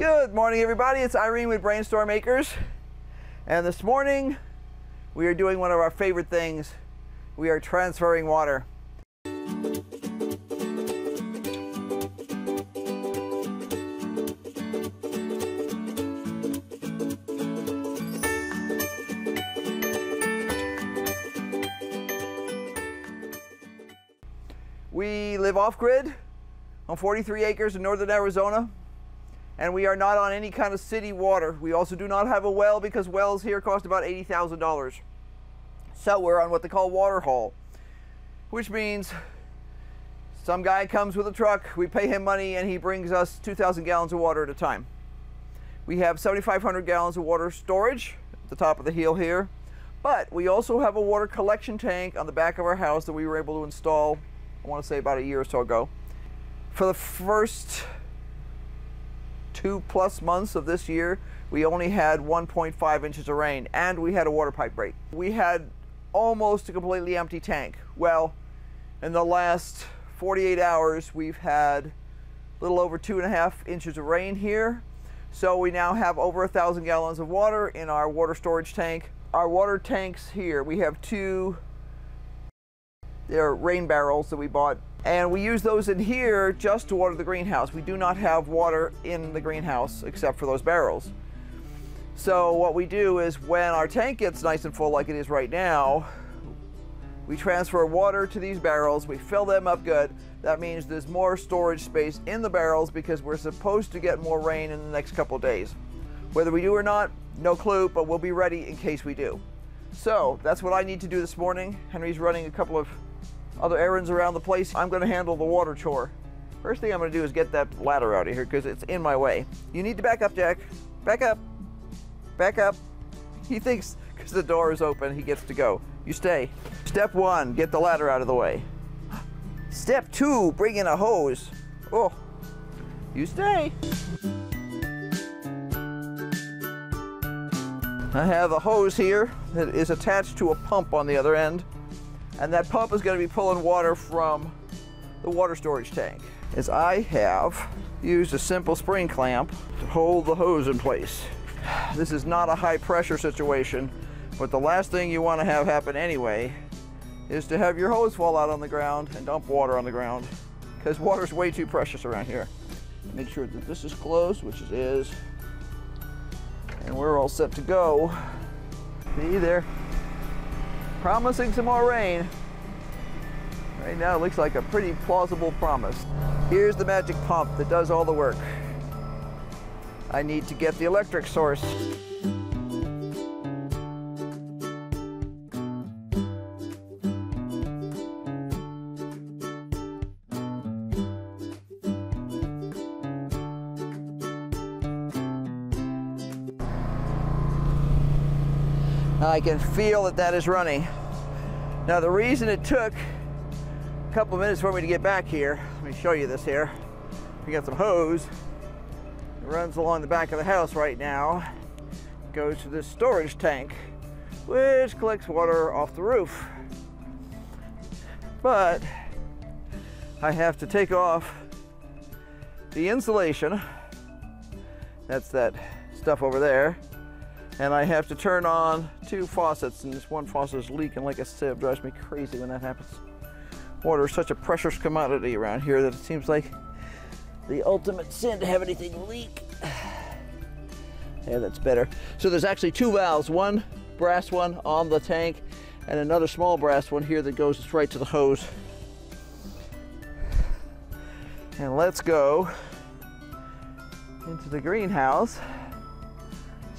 Good morning, everybody. It's Irene with Brainstorm Acres. And this morning, we are doing one of our favorite things. We are transferring water. We live off grid on 43 acres in northern Arizona, and we are not on any kind of city water. We also do not have a well because wells here cost about $80,000. So we're on what they call water haul, which means some guy comes with a truck, we pay him money, and he brings us 2,000 gallons of water at a time. We have 7,500 gallons of water storage at the top of the hill here, but we also have a water collection tank on the back of our house that we were able to install, I want to say about a year or so ago. For the first two plus months of this year, we only had 1.5 inches of rain and we had a water pipe break. We had almost a completely empty tank. Well, in the last 48 hours, we've had a little over two and a half inches of rain here. So we now have over a thousand gallons of water in our water storage tank. Our water tanks here, we have two they're rain barrels that we bought and we use those in here just to water the greenhouse. We do not have water in the greenhouse except for those barrels. So what we do is when our tank gets nice and full like it is right now, we transfer water to these barrels, we fill them up good. That means there's more storage space in the barrels because we're supposed to get more rain in the next couple days. Whether we do or not, no clue, but we'll be ready in case we do. So that's what I need to do this morning. Henry's running a couple of other errands around the place. I'm gonna handle the water chore. First thing I'm gonna do is get that ladder out of here because it's in my way. You need to back up, Jack. Back up. Back up. He thinks because the door is open, he gets to go. You stay. Step one, get the ladder out of the way. Step two, bring in a hose. Oh, you stay. I have a hose here that is attached to a pump on the other end and that pump is going to be pulling water from the water storage tank. As I have used a simple spring clamp to hold the hose in place. This is not a high pressure situation, but the last thing you want to have happen anyway is to have your hose fall out on the ground and dump water on the ground because water is way too precious around here. Make sure that this is closed, which it is, and we're all set to go. See you there, promising some more rain. Right now it looks like a pretty plausible promise. Here's the magic pump that does all the work. I need to get the electric source. I can feel that that is running. Now the reason it took a couple minutes for me to get back here, let me show you this here. We got some hose. It runs along the back of the house right now. Goes to this storage tank, which collects water off the roof. But I have to take off the insulation. That's that stuff over there and I have to turn on two faucets and this one faucet is leaking like a sieve. Drives me crazy when that happens. Water is such a precious commodity around here that it seems like the ultimate sin to have anything leak. Yeah that's better. So there's actually two valves one brass one on the tank and another small brass one here that goes right to the hose. And let's go into the greenhouse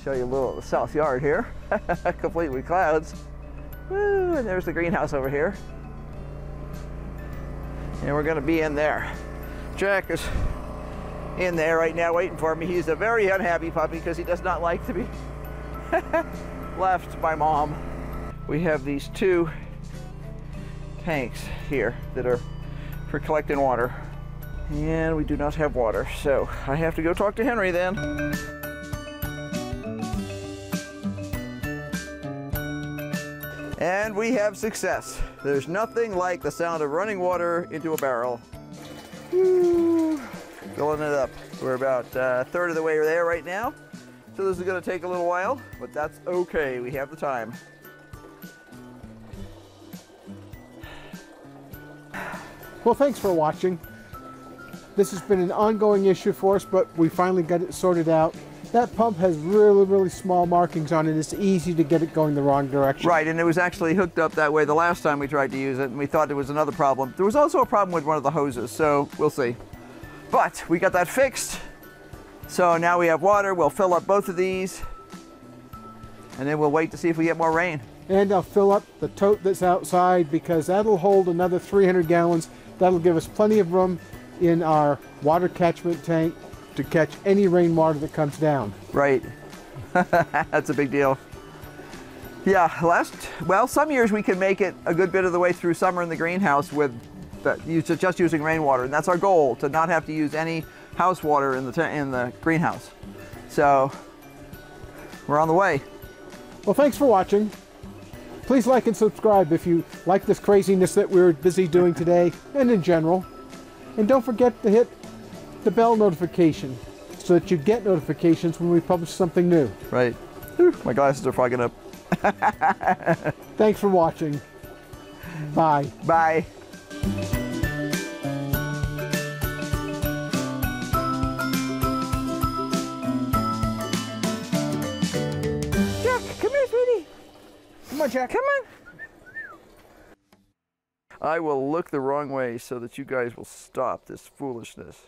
show you a little of the south yard here, complete with clouds. Woo, and there's the greenhouse over here. And we're gonna be in there. Jack is in there right now waiting for me. He's a very unhappy puppy because he does not like to be left by mom. We have these two tanks here that are for collecting water. And we do not have water, so I have to go talk to Henry then. And we have success. There's nothing like the sound of running water into a barrel. Woo. filling it up. We're about uh, a third of the way there right now. So this is gonna take a little while, but that's okay. We have the time. Well, thanks for watching. This has been an ongoing issue for us, but we finally got it sorted out. That pump has really, really small markings on it. It's easy to get it going the wrong direction. Right, and it was actually hooked up that way the last time we tried to use it, and we thought there was another problem. There was also a problem with one of the hoses, so we'll see. But we got that fixed. So now we have water. We'll fill up both of these, and then we'll wait to see if we get more rain. And I'll fill up the tote that's outside because that'll hold another 300 gallons. That'll give us plenty of room in our water catchment tank to catch any rainwater that comes down. Right. That's a big deal. Yeah, last, well, some years we can make it a good bit of the way through summer in the greenhouse with the, just using rainwater. And that's our goal, to not have to use any house water in the, in the greenhouse. So we're on the way. Well, thanks for watching. Please like and subscribe if you like this craziness that we're busy doing today and in general. And don't forget to hit the bell notification so that you get notifications when we publish something new. Right. My glasses are fogging up. Thanks for watching. Bye. Bye. Jack, come here, sweetie. Come on, Jack. Come on. I will look the wrong way so that you guys will stop this foolishness.